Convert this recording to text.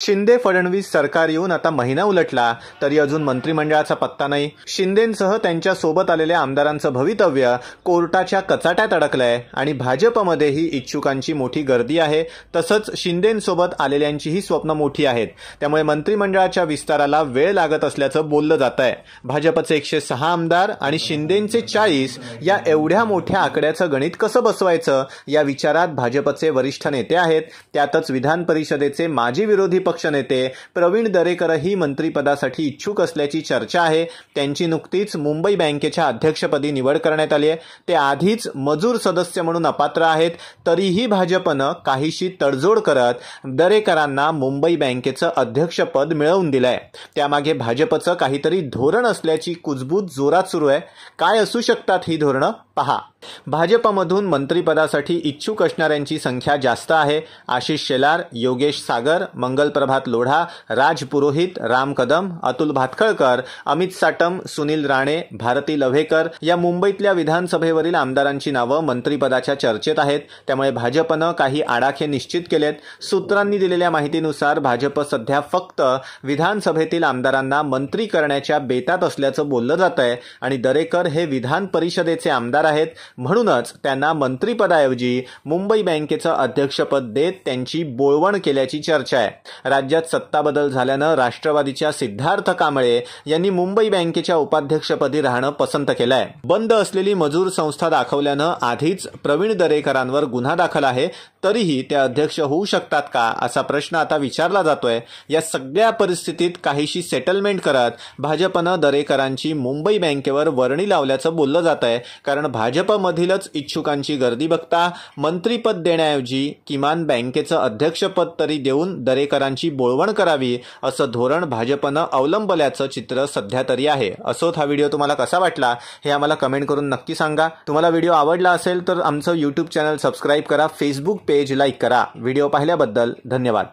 शिंदे फडणवीस सरकार येऊन आता महिना उलटला तरी अजून मंत्रिमंडळाचा पत्ता नाही. शिंदेसह त्यांच्यासोबत आलेल्या आमदारांचं भवितव्य कोर्टाच्या कचाट्यात अडकलंय आणि भाजपमध्येही इच्छुकांची मोठी गर्दी आहे. तसंच शिंदेसोबत आलेल्यांचीही स्वप्न मोठी आहेत. त्यामुळे मंत्रिमंडळाच्या विस्ताराला वेळ लागत असल्याचं बोललं जात आहे भाजपचे एकशे सहा आमदार आणि शिंदेचे चाळीस या एवढ्या मोठ्या आकड्याचं गणित कसं बसवायचं या विचारात भाजपचे वरिष्ठ नेते आहेत. त्यातच विधान परिषदेचे माजी विरोधी पक्षनेते प्रवीण दरेकरही मंत्रिपदासाठी इच्छुक असल्याची चर्चा आहे. त्यांची नुकतीच मुंबई बँकेच्या अध्यक्षपदी निवड करण्यात आली आहे. ते आधीच मजूर सदस्य म्हणून अपात्र आहेत. तरीही भाजपनं काहीशी तडजोड करत दरेकरांना मुंबई बँकेचं अध्यक्षपद मिळवून दिलंय. त्यामागे भाजपचं काहीतरी धोरण असल्याची कुजबूज जोरात सुरू आहे. काय असू शकतात ही धोरणं? पहा. भाजपमधून मंत्रिपदासाठी इच्छुक असणाऱ्यांची संख्या जास्त आहे. आशिष शेलार योगेश सागर मंगलप्रभात लोढा राज पुरोहित राम कदम अतुल भातखळकर अमित साटम सुनील राणे भारती लव्हेकर या मुंबईतल्या विधानसभेवरील आमदारांची नावं मंत्रिपदाच्या चर्चेत आहेत. त्यामुळे भाजपनं काही आडाखे निश्चित केलेत. सूत्रांनी दिलेल्या माहितीनुसार भाजप सध्या फक्त विधानसभेतील आमदारांना मंत्री करण्याच्या बेतात असल्याचं बोललं जात आहे आणि दरेकर हे विधान परिषदेचे आमदार आहेत. म्हणूनच त्यांना मंत्रिपदाऐवजी मुंबई बँकेचं अध्यक्षपद देत त्यांची बोळवण केल्याची चर्चा आहे. राज्यात सत्ता बदल झाल्यानं राष्ट्रवादीच्या सिद्धार्थ कांबळे यांनी मुंबई बँकेच्या उपाध्यक्षपदी राहणं पसंत केलंय. बंद असलेली मजूर संस्था दाखवल्यानं आधीच प्रवीण दरेकरांवर गुन्हा दाखल आहे. तरीही ते अध्यक्ष होऊ शकतात का असा प्रश्न आता विचारला जातोय. या सगळ्या परिस्थितीत काहीशी सेटलमेंट करत भाजपनं दरेकरांची मुंबई बँकेवर वर्णी लावल्याचं बोललं जात आहे कारण भाजपमधीलच इच्छुकांची गर्दी बघता मंत्रीपद देण्याऐवजी किमान बँकेचं अध्यक्षपद तरी देऊन दरेकरांची बोळवण करावी असं धोरण भाजपनं अवलंबल्याचं चित्र सध्या तरी आहे. असोच हा व्हिडिओ तुम्हाला कसा वाटला हे आम्हाला कमेंट करून नक्की सांगा. तुम्हाला व्हिडिओ आवडला असेल तर आमचं यूट्यूब चॅनल सबस्क्राईब करा. फेसबुक पेज लाईक करा. व्हिडिओ पाहिल्याबद्दल धन्यवाद.